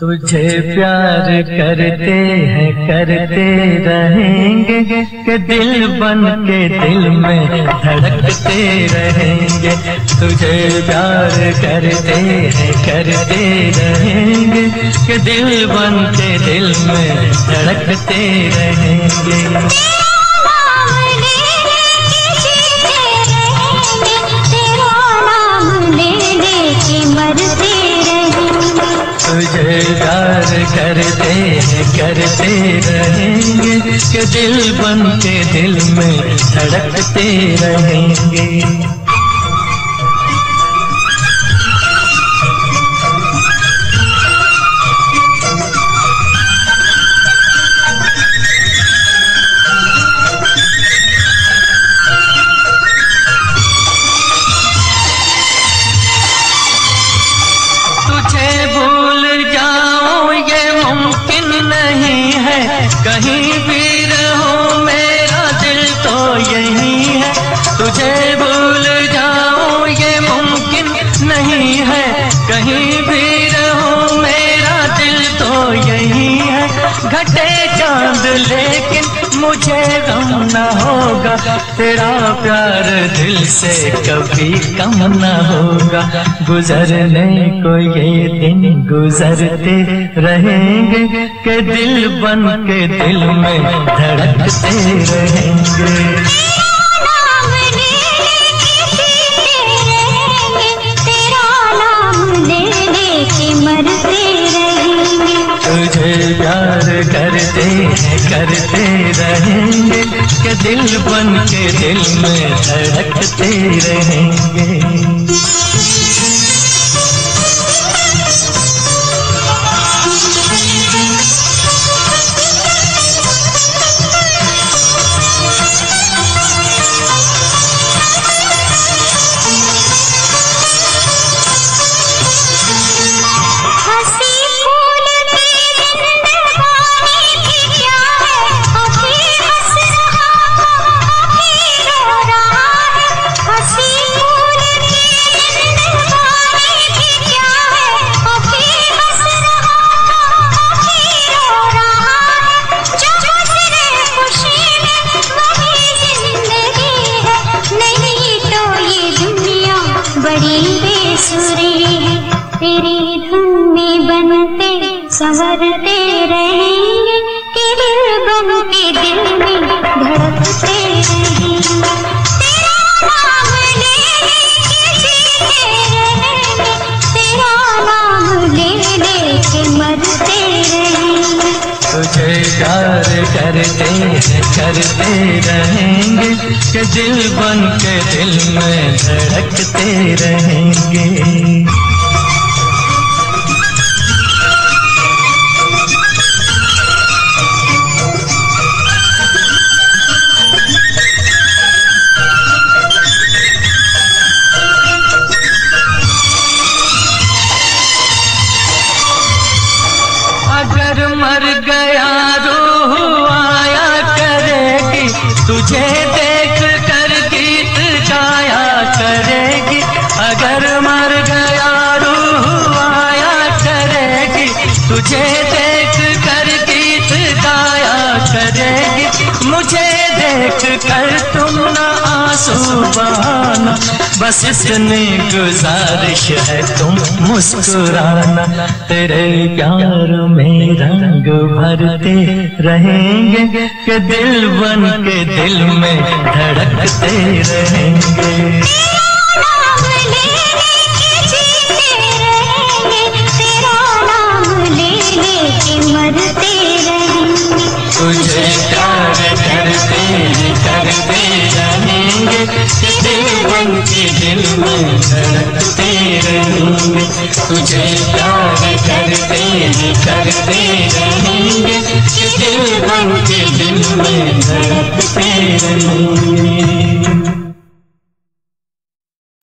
तुझे प्यार करते हैं करते रहेंगे। के दिल बन के दिल में धड़कते रहेंगे। तुझे प्यार करते हैं करते रहेंगे। के दिल बन के दिल में धड़कते रहेंगे। करते करते रहेंगे। के दिल बनते दिल में धड़कते रहेंगे। घटे चाँद, लेकिन मुझे गम न होगा। तेरा प्यार दिल से कभी कम न होगा। गुजरने को ये दिन गुजरते रहेंगे, के दिल बन के दिल में धड़कते रहेंगे। करते रहेंगे के दिल बन के दिल में धड़कते रहेंगे। बड़ी बेसुरी तेरी बनते संवरते रहेंगे कि दिल बन के दिल में धड़कते तुझे करते हैं, करते रहेंगे के दिल बन के दिल में धड़कते रहेंगे। मर गया रूह आया करेगी तुझे तुझे देख कर गीत गाया करेगी मुझे देख कर तुम न आँसू बहाना। बस इतनी गुजारिश है तुम मुस्कुराना। तेरे प्यार में रंग भरते रहेंगे के दिल बन के दिल में धड़कते रहेंगे। में झलकते रहेंगे। तुझे प्यार करते ही करते रहेंगे। दिल बन के दिल में झलकते रहेंगे।